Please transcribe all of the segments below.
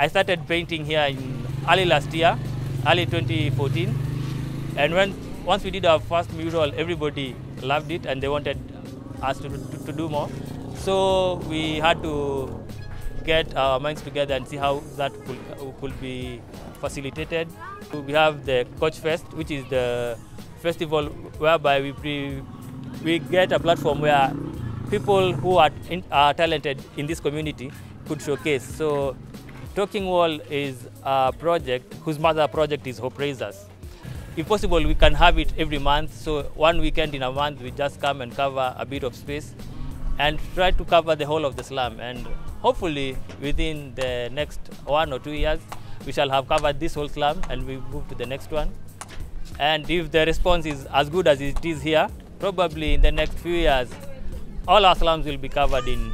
I started painting here in early last year, early 2014. And when once we did our first mural, everybody loved it and they wanted us to, to, to do more. So we had to get our minds together and see how that could, could be facilitated. We have the Kochfest, which is the festival whereby we, pre, we get a platform where people who are, in, are talented in this community could showcase. So Talking Wall is a project whose mother project is Hope Raisers. If possible, we can have it every month. So one weekend in a month, we just come and cover a bit of space and try to cover the whole of the slum. And hopefully, within the next one or two years, we shall have covered this whole slum and we move to the next one. And if the response is as good as it is here, probably in the next few years, all our slums will be covered in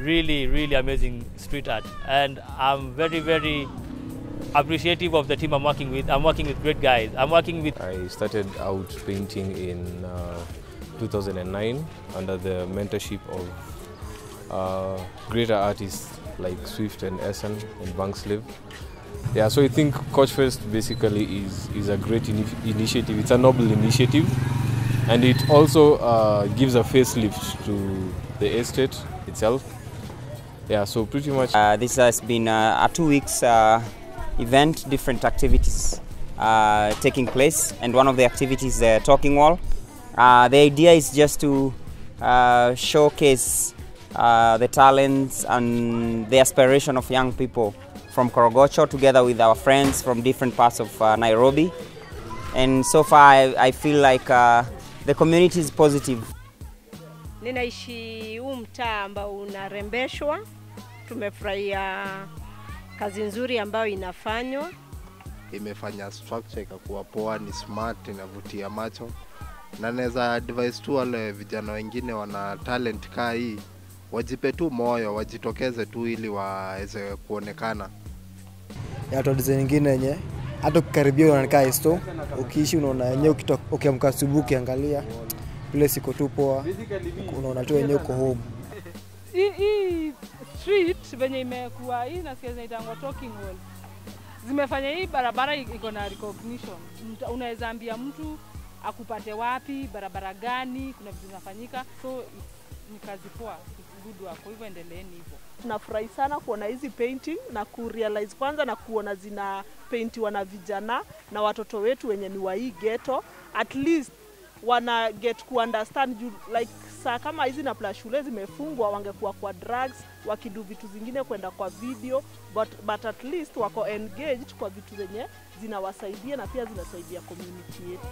really, really amazing street art. And I'm very, very appreciative of the team I'm working with. I'm working with great guys. I'm working with. I started out painting in uh, 2009 under the mentorship of uh, greater artists like Swift and Essen and Bankslave. Yeah, so I think Kochfest basically is, is a great ini initiative. It's a noble initiative and it also uh, gives a facelift to the estate itself. Yeah, so pretty much. Uh, this has been uh, a two weeks uh, event, different activities uh, taking place, and one of the activities, the talking wall. Uh, the idea is just to uh, showcase uh, the talents and the aspiration of young people from Korogocho, together with our friends from different parts of uh, Nairobi. And so far, I, I feel like uh, the community is positive. Ninaishi huu mtaa ambao unarembeshwa. Tumefurahia kazi nzuri ambayo inafanywa. imefanya structure ikakuwa poa, ni smart, inavutia macho, na naweza advise tu wale vijana wengine wana talent kaa hii wajipe tu moyo, wajitokeze tu ili waweze kuonekana. ya watu wa design nyingine yenye hata ukikaribia unaonekana isto, ukiishi unaona yenyewe, ukito- ukiamka asubuhi ukiangalia vile iko tu poa, unaona tu wenyewe uko home. hii street venye imekuwa hii nasikia zinaitangwa talking wall zimefanya hii barabara iko na recognition. Unaweza ambia mtu akupate wapi, barabara gani, kuna vitu zinafanyika, so ni kazi poa, good work. Hivyo endeleeni hivyo. tunafurahi sana kuona hizi painting na kurealize kwanza na kuona zina paintiwa na vijana na watoto wetu wenye ni wa hii ghetto at least wana get ku understand you, like saa kama hizi na plus shule zimefungwa wangekuwa kwa drugs wakidu vitu zingine kwenda kwa video but, but at least wako engaged kwa vitu zenye zinawasaidia na pia zinasaidia community yetu